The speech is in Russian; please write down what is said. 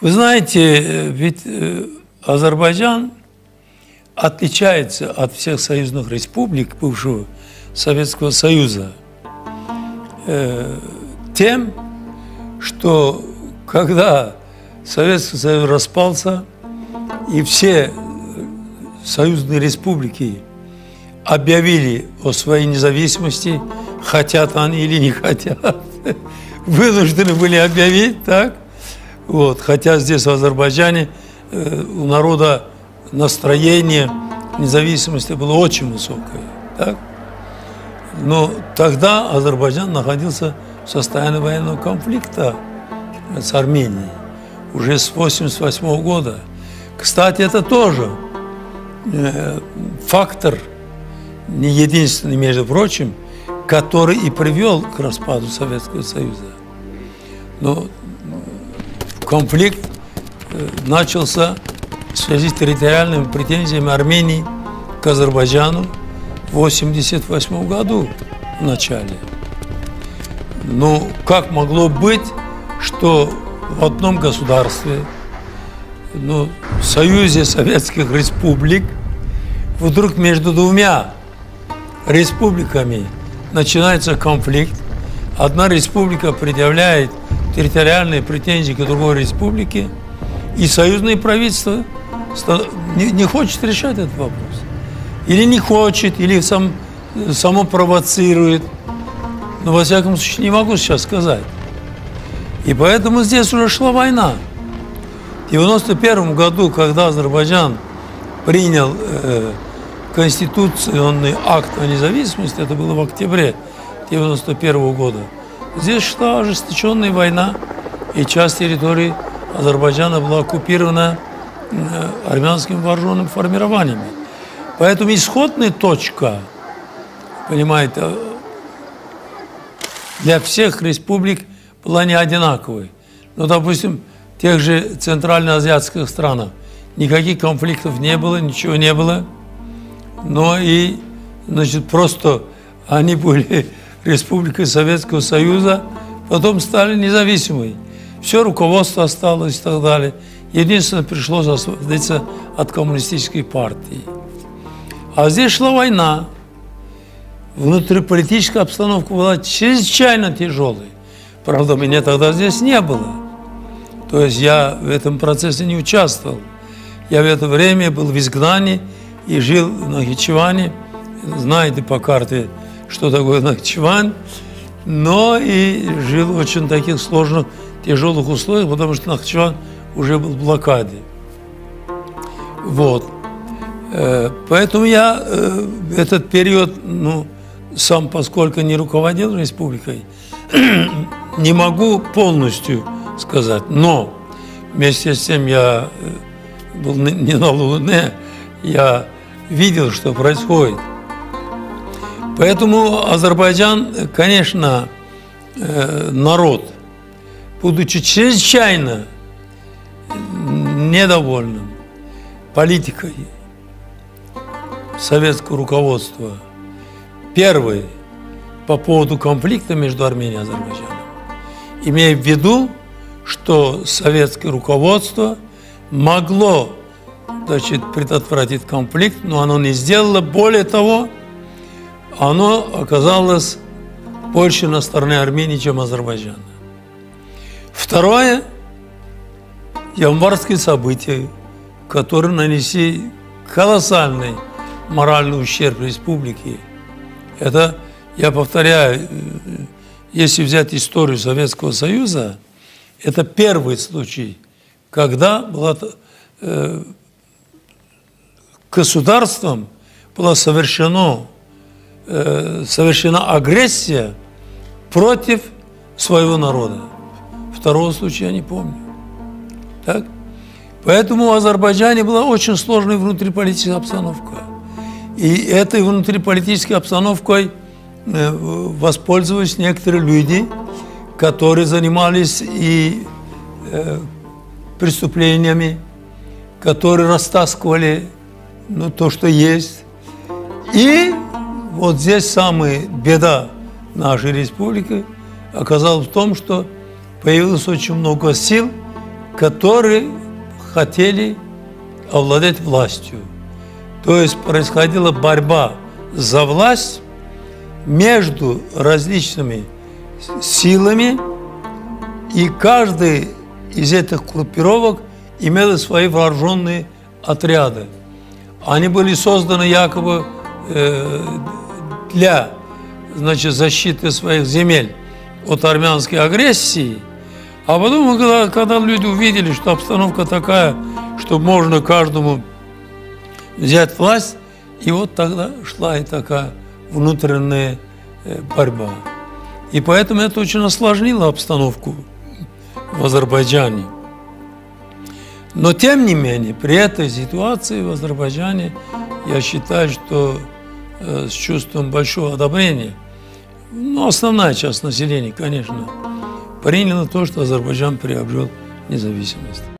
Вы знаете, ведь э, Азербайджан отличается от всех союзных республик бывшего Советского Союза э, тем, что когда Советский Союз распался, и все союзные республики объявили о своей независимости, хотят они или не хотят, вынуждены были объявить, так? Вот, хотя здесь в Азербайджане э, у народа настроение независимости было очень высокое, так? Но тогда Азербайджан находился в состоянии военного конфликта с Арменией уже с 1988 года. Кстати, это тоже э, фактор, не единственный, между прочим, который и привел к распаду Советского Союза. Но конфликт э, начался в связи с территориальными претензиями Армении к Азербайджану в 1988 году в начале. Но как могло быть, что в одном государстве, ну, в Союзе Советских Республик, вдруг между двумя республиками начинается конфликт, одна республика предъявляет территориальные претензии к другой республике, и союзное правительство не, хочет решать этот вопрос. Или не хочет, или сам, само провоцирует. Но, во всяком случае, не могу сейчас сказать. И поэтому здесь уже шла война. В 1991 году, когда Азербайджан принял э, конституционный акт о независимости, это было в октябре 1991 года, здесь шла ожесточенная война, и часть территории Азербайджана была оккупирована э, армянскими вооруженными формированиями. Поэтому исходная точка, понимаете, для всех республик была не одинаковой. Ну, допустим, тех же центральноазиатских странах никаких конфликтов не было, ничего не было. Но и, значит, просто они были республикой Советского Союза, потом стали независимой. Все руководство осталось и так далее. Единственное, пришлось освободиться от коммунистической партии. А здесь шла война. Внутриполитическая обстановка была чрезвычайно тяжелой. Правда, меня тогда здесь не было. То есть я в этом процессе не участвовал. Я в это время был в изгнании и жил в Нахичеване. Знаете по карте, что такое Нахичевань. Но и жил в очень таких сложных, тяжелых условиях, потому что Нахичеван уже был в блокаде. Вот. Э, поэтому я э, этот период, ну, сам, поскольку не руководил республикой, не могу полностью сказать, но вместе с тем я э, был не на Луне, я видел, что происходит. Поэтому Азербайджан, конечно, э, народ, будучи чрезвычайно недовольным политикой советского руководства, первый по поводу конфликта между Арменией и Азербайджаном, имея в виду, что советское руководство могло значит, предотвратить конфликт, но оно не сделало. Более того, оно оказалось больше на стороне Армении, чем Азербайджана. Второе – январские события, которые нанесли колоссальный моральный ущерб республике. Это, я повторяю, если взять историю Советского Союза, это первый случай, когда была, э, государством была совершена, э, совершена агрессия против своего народа. Второго случая я не помню. Так? Поэтому в Азербайджане была очень сложная внутриполитическая обстановка. И этой внутриполитической обстановкой Э, воспользовались некоторые люди, которые занимались и э, преступлениями, которые растаскивали ну, то, что есть. И вот здесь самая беда нашей республики оказалась в том, что появилось очень много сил, которые хотели овладеть властью. То есть происходила борьба за власть между различными силами, и каждый из этих группировок имела свои вооруженные отряды. Они были созданы якобы для значит, защиты своих земель от армянской агрессии. А потом, когда, люди увидели, что обстановка такая, что можно каждому взять власть, и вот тогда шла и такая внутренняя э, борьба. И поэтому это очень осложнило обстановку в Азербайджане. Но тем не менее, при этой ситуации в Азербайджане я считаю, что э, с чувством большого одобрения, ну, основная часть населения, конечно, приняла то, что Азербайджан приобрел независимость.